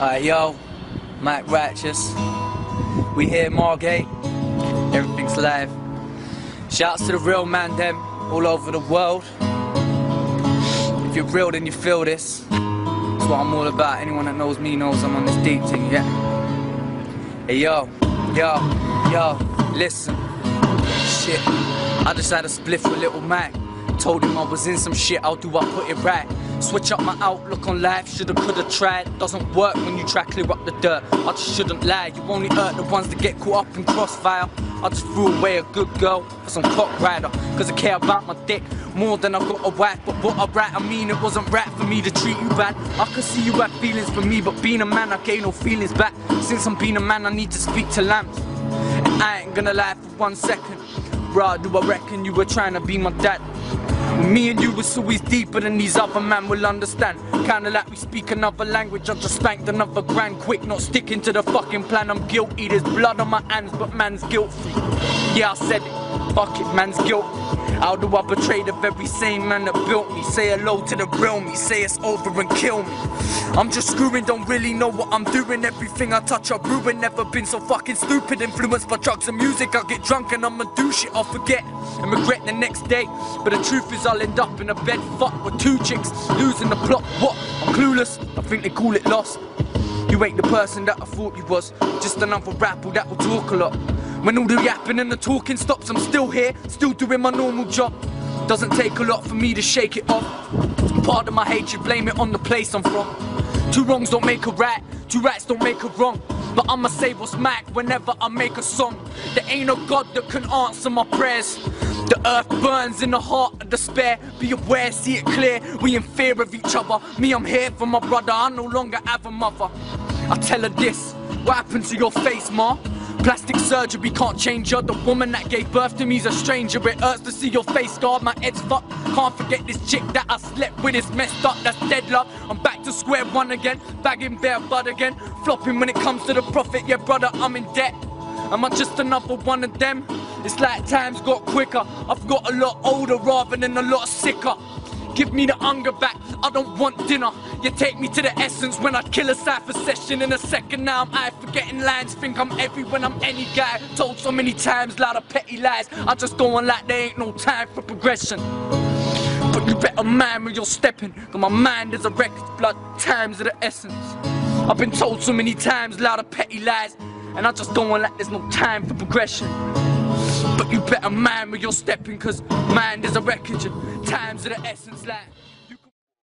Alright, yo, Mic Righteous. We here, Margate. Everything's live. Shouts to the real man, them, all over the world. If you're real, then you feel this. That's what I'm all about. Anyone that knows me knows I'm on this deep thing, yeah? Hey, yo, yo, yo, listen. Shit, I just had a spliff with Little Mac. Told him I was in some shit, how do I put it right? Switch up my outlook on life, shoulda, coulda tried. Doesn't work when you try clear up the dirt. I just shouldn't lie, you only hurt the ones that get caught up in crossfire. I just threw away a good girl for some cock rider. Cause I care about my dick more than I got a wife. But what I write, I mean, it wasn't right for me to treat you bad. I could see you had feelings for me, but being a man, I gain no feelings back. Since I'm being a man, I need to speak to lambs. And I ain't gonna lie for one second. Bruh, do I reckon you were trying to be my dad? Me and you was always deeper than these other men will understand. Kinda like we speak another language, I just spanked another grand quick, not sticking to the fucking plan. I'm guilty, there's blood on my hands, but man's guilt free. Yeah, I said it, fuck it, man's guilt. How do I betray the very same man that built me? Say hello to the real me, say it's over and kill me. I'm just screwing, don't really know what I'm doing. Everything I touch, I ruin. Never been so fucking stupid. Influenced by drugs and music, I get drunk and I'ma do shit I'll forget and regret the next day. But the truth is, I'll end up in a bed fucked with two chicks, losing the plot. What? I'm clueless. I think they call it lost. You ain't the person that I thought you was. Just another rapper that will talk a lot. When all the yapping and the talking stops, I'm still here, still doing my normal job. Doesn't take a lot for me to shake it off. Part of my hatred, blame it on the place I'm from. Two wrongs don't make a right, two rights don't make a wrong. But I'ma say what's Mac whenever I make a song. There ain't no God that can answer my prayers. The earth burns in the heart of despair. Be aware, see it clear. We in fear of each other. Me, I'm here for my brother. I no longer have a mother. I tell her this. What happened to your face, ma? Plastic surgery can't change her. The woman that gave birth to me's a stranger. It hurts to see your face scarred. My head's fucked. Can't forget this chick that I slept with. It's messed up. That's dead love. I'm back to square one again. Bagging bare bud again. Flopping when it comes to the profit. Yeah, brother, I'm in debt. Am I just another one of them? It's like times got quicker. I've got a lot older rather than a lot sicker. Give me the hunger back, I don't want dinner. You take me to the essence when I kill a cipher session in a second. Now I'm high, forgetting lines. Think I'm every when I'm any guy. Told so many times, lot of petty lies. I just go on like there ain't no time for progression. But you better mind where you're stepping. Cause my mind is a record, blood times of the essence. I've been told so many times, lot of petty lies. And I just go on like there's no time for progression. But you better mind where you're stepping, cause mind is a wreckage times of the essence like.